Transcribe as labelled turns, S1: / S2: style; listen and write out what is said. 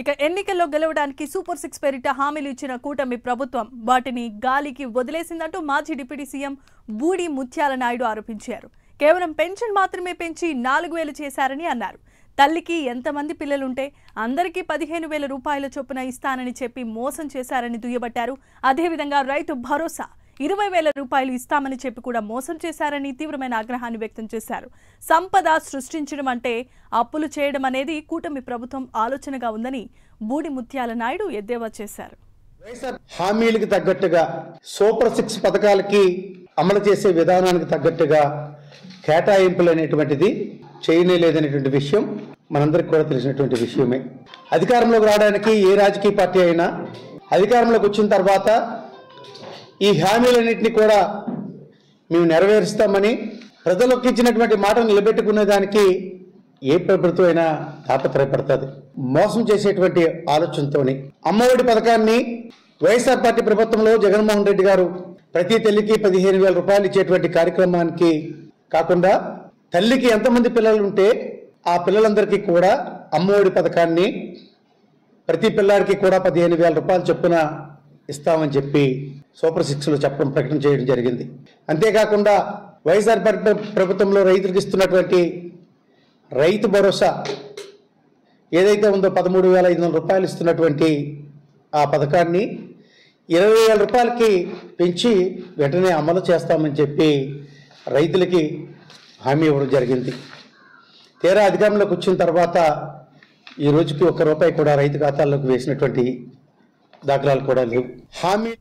S1: ఇక ఎన్నికల్లో గెలవడానికి సూపర్ సిక్స్ పేరిట హామీలు ఇచ్చిన కూటమి ప్రభుత్వం వాటిని గాలికి వదిలేసిందంటూ మాజీ డిప్యూటీ సీఎం బూడి ముత్యాల నాయుడు ఆరోపించారు. కేవలం పెన్షన్ మాత్రమే పెంచి నాలుగు వేలు చేశారని అన్నారు. తల్లికి ఎంతమంది పిల్లలుంటే అందరికీ పదిహేను వేల రూపాయల చొప్పున ఇస్తానని చెప్పి మోసం చేశారని దుయ్యబట్టారు. అదేవిధంగా రైతు భరోసా ఇరవై వేల రూపాయలు ఇస్తామని చెప్పి కూడా మోసం చేశారని తీవ్రమైన ఆగ్రహాన్ని వ్యక్తం చేశారు. సంపద సృష్టించడం అంటే అప్పులు చేయడం అనేది కూటమి ప్రభుత్వం ఆలోచనగా ఉందని బూడి ముత్యాల నాయుడు ఎద్దేవా చేశారు.
S2: హామీలకు తగ్గట్టుగా సూపర్ సిక్స్ పథకాలకి అమలు చేసే విధానానికి తగ్గట్టుగా కేటాయింపులు అనేటువంటిది చేయనే లేదనేటువంటి విషయం మనందరికి కూడా తెలిసినటువంటి విషయమే. అధికారంలోకి రావడానికి ఏ రాజకీయ పార్టీ అయినా అధికారంలోకి వచ్చిన తర్వాత ఈ హామీలన్నింటినీ కూడా మేము నెరవేరుస్తామని ప్రజలకు ఇచ్చినటువంటి మాటను నిలబెట్టుకునే దానికి ఏ ప్రభుత్వం అయినా తాపత్రయపడుతుంది. మోసం చేసేటువంటి ఆలోచనతోని అమ్మఒడి పథకాన్ని వైఎస్ఆర్ పార్టీ ప్రభుత్వంలో జగన్మోహన్ రెడ్డి గారు ప్రతి తల్లికి పదిహేను వేల రూపాయలు ఇచ్చేటువంటి కార్యక్రమానికి కాకుండా తల్లికి ఎంతమంది పిల్లలు ఉంటే ఆ పిల్లలందరికీ కూడా అమ్మఒడి పథకాన్ని ప్రతి పిల్లాడికి కూడా పదిహేను వేల రూపాయలు చొప్పున ఇస్తామని చెప్పి సూపర్ సిక్స్లో చెప్పడం ప్రకటన చేయడం జరిగింది. అంతేకాకుండా వైఎస్ఆర్ ప్రభుత్వంలో రైతులకు ఇస్తున్నటువంటి రైతు భరోసా ఏదైతే ఉందో పదమూడు వేల ఐదు వందల రూపాయలు ఇస్తున్నటువంటి ఆ పథకాన్ని ఇరవై వేల రూపాయలకి పెంచి వెంటనే అమలు చేస్తామని చెప్పి రైతులకి హామీ ఇవ్వడం జరిగింది. తీరా అధికారంలోకి వచ్చిన తర్వాత ఈ రోజుకి ఒక్క రూపాయి కూడా రైతు ఖాతాల్లోకి వేసినటువంటి దాఖలాలు కూడా లేవు. హామీ